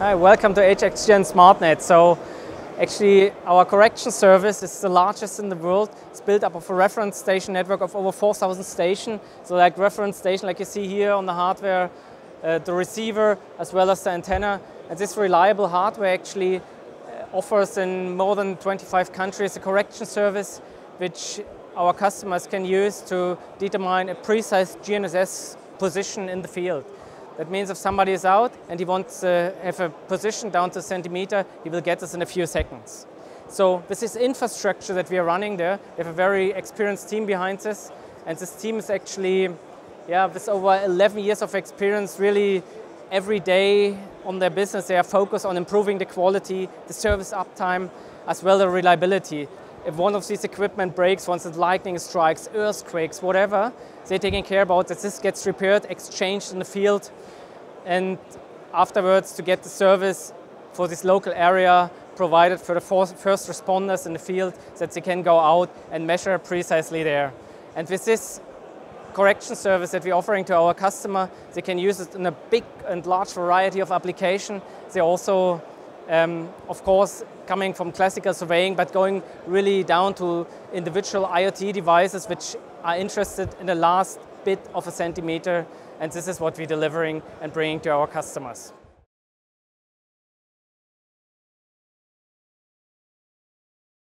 Hi, welcome to HxGN SmartNet. So actually our correction service is the largest in the world. It's built up of a reference station network of over 4,000 stations. So like reference station like you see here on the hardware, uh, the receiver as well as the antenna. And this reliable hardware actually uh, offers in more than 25 countries a correction service which our customers can use to determine a precise GNSS position in the field. That means if somebody is out and he wants to have a position down to a centimeter, he will get this in a few seconds. So this is infrastructure that we are running there, we have a very experienced team behind this. And this team is actually, yeah, with over 11 years of experience, really every day on their business, they are focused on improving the quality, the service uptime, as well as the reliability. If one of these equipment breaks, once the lightning strikes, earthquakes, whatever, they're taking care about that this gets repaired, exchanged in the field, and afterwards to get the service for this local area provided for the first responders in the field that they can go out and measure precisely there. And with this correction service that we're offering to our customer, they can use it in a big and large variety of application. They also, um, of course, coming from classical surveying, but going really down to individual IoT devices which are interested in the last bit of a centimeter and this is what we're delivering and bringing to our customers.